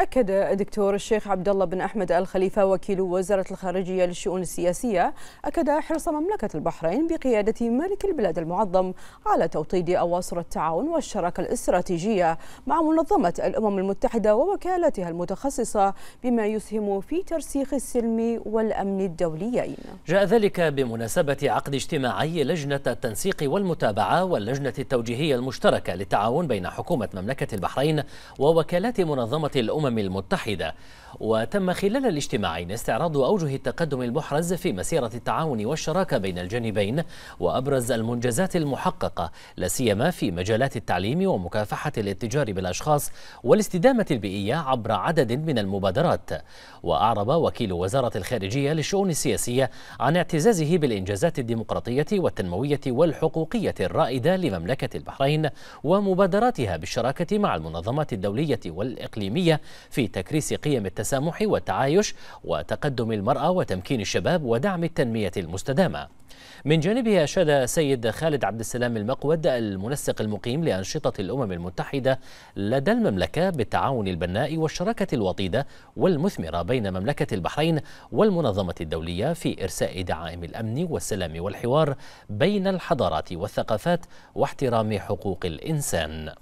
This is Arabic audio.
أكد الدكتور الشيخ عبد الله بن أحمد الخليفة وكيل وزارة الخارجية للشؤون السياسية أكد حرص مملكة البحرين بقيادة ملك البلاد المعظم على توطيد أواصر التعاون والشراكة الاستراتيجية مع منظمة الأمم المتحدة ووكالاتها المتخصصة بما يسهم في ترسيخ السلم والأمن الدوليين. جاء ذلك بمناسبة عقد اجتماعي لجنة التنسيق والمتابعة واللجنة التوجيهية المشتركة للتعاون بين حكومة مملكة البحرين ووكالات منظمة الأمم الأمم المتحدة. وتم خلال الاجتماعين استعراض أوجه التقدم المحرز في مسيرة التعاون والشراكة بين الجانبين وأبرز المنجزات المحققة لا سيما في مجالات التعليم ومكافحة الاتجار بالأشخاص والاستدامة البيئية عبر عدد من المبادرات. وأعرب وكيل وزارة الخارجية للشؤون السياسية عن اعتزازه بالإنجازات الديمقراطية والتنموية والحقوقية الرائدة لمملكة البحرين ومبادراتها بالشراكة مع المنظمات الدولية والإقليمية في تكريس قيم التسامح والتعايش وتقدم المرأة وتمكين الشباب ودعم التنمية المستدامة. من جانبه أشاد سيد خالد عبد السلام المقود المنسق المقيم لأنشطة الأمم المتحدة لدى المملكة بالتعاون البناء والشراكة الوطيدة والمثمرة بين مملكة البحرين والمنظمة الدولية في إرساء دعائم الأمن والسلام والحوار بين الحضارات والثقافات واحترام حقوق الإنسان.